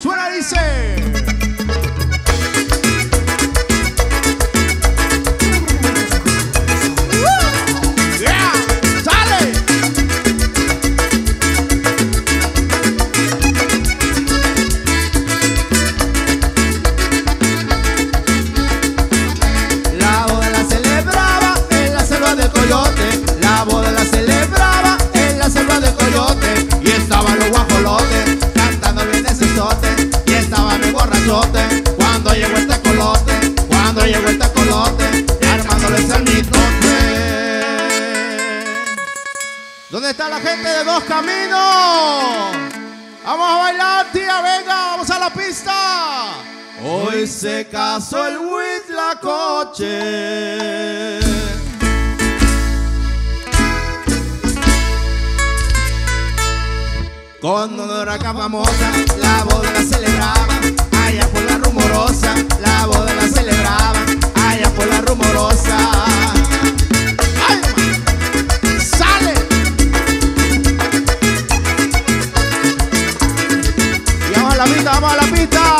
Suena dice. Hoy se casó el Huitlacoche. Con acá famosa, la boda la celebraba, allá por la rumorosa, la boda la celebraba, allá por la rumorosa. ¡Sale! ¡Vamos a la pista, vamos a la pista.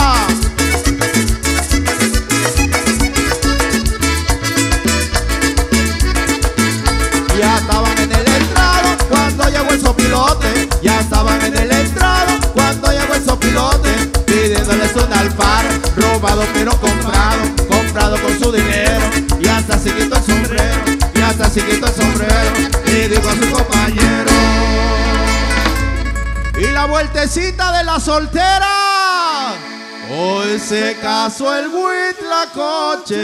De la soltera. Hoy se casó el huitlacoche.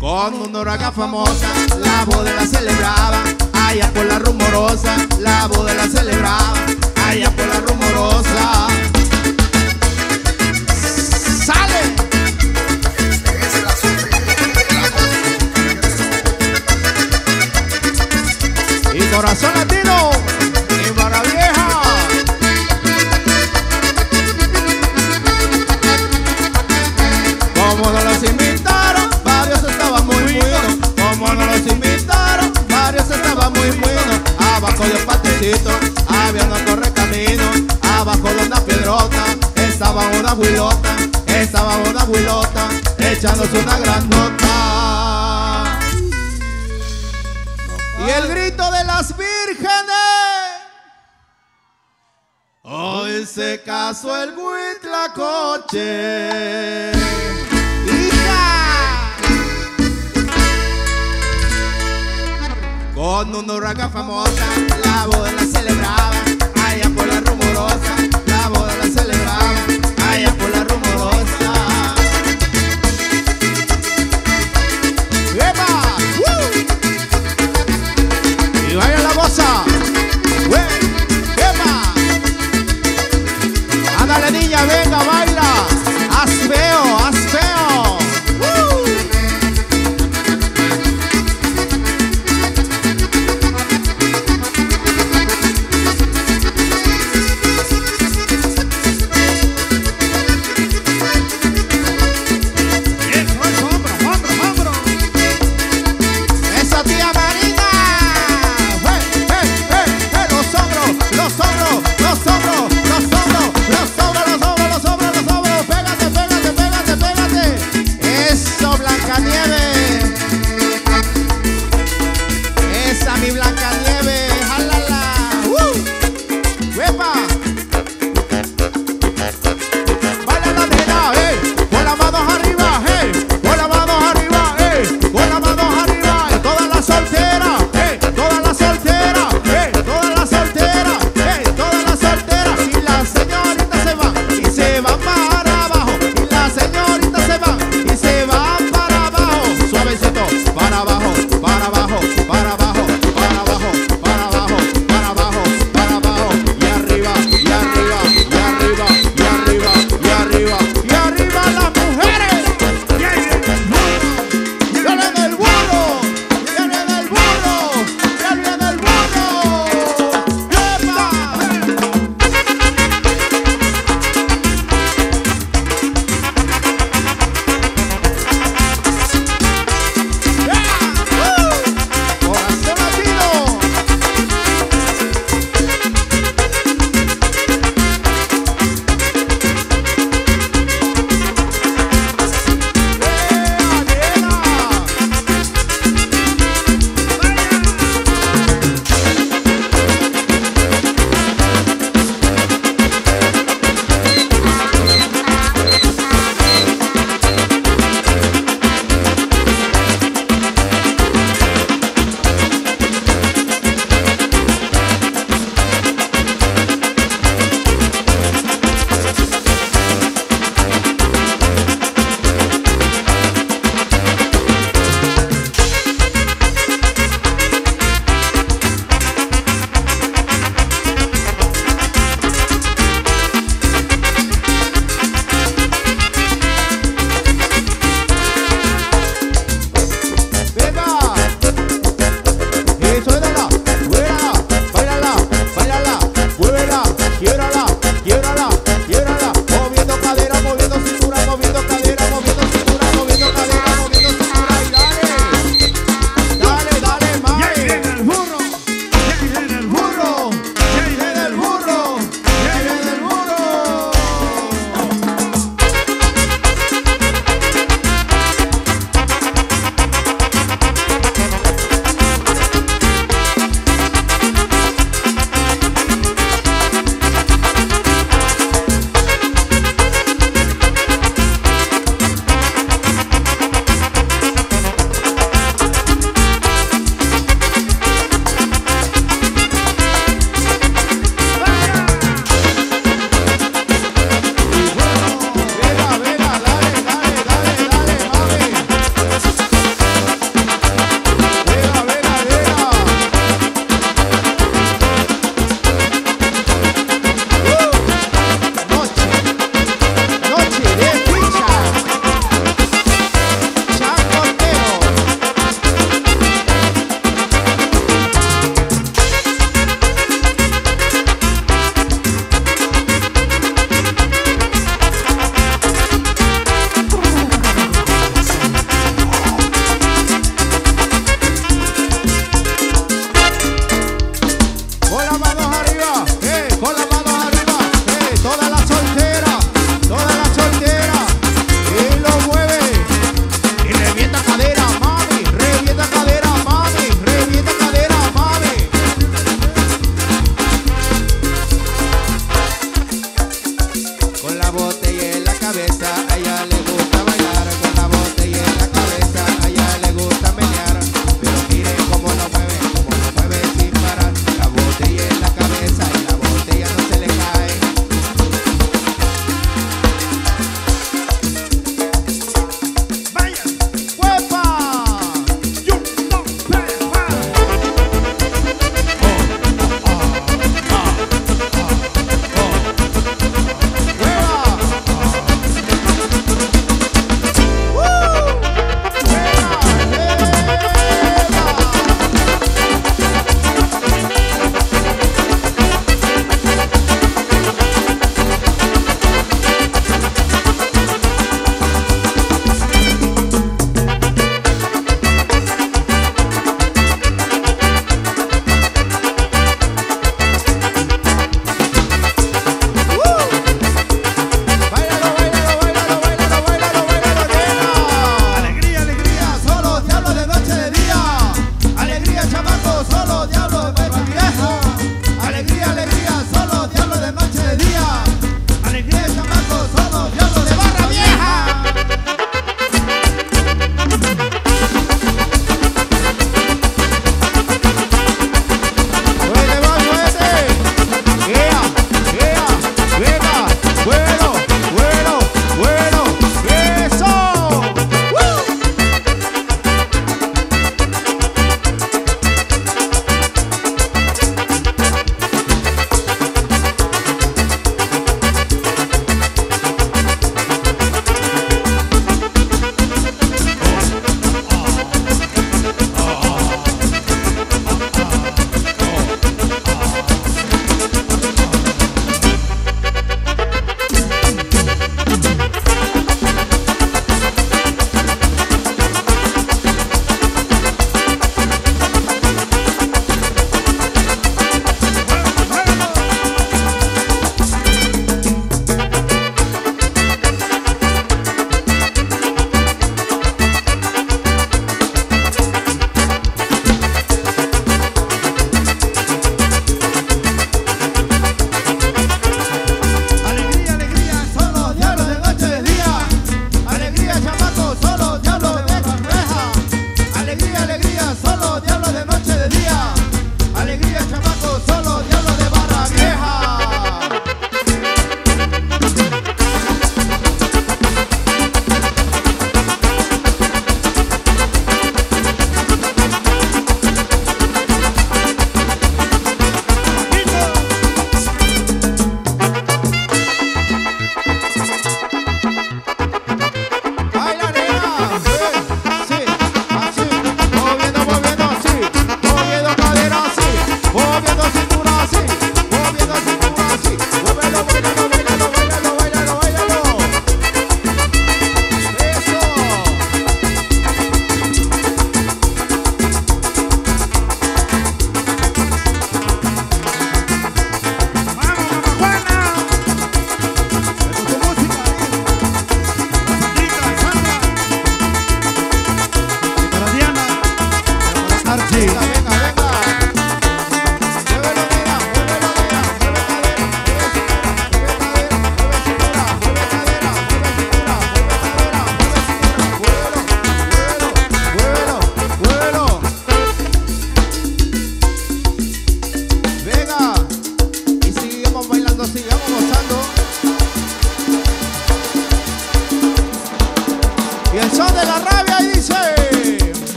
Con una mundoraca famosa, la boda la celebraba. Allá por la rumorosa, la boda la celebraba. Allá por la rumorosa. una gran nota. Y el grito de las vírgenes. Hoy se casó el Huitlacoche. Con una huracán famosa, la voz de la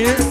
here.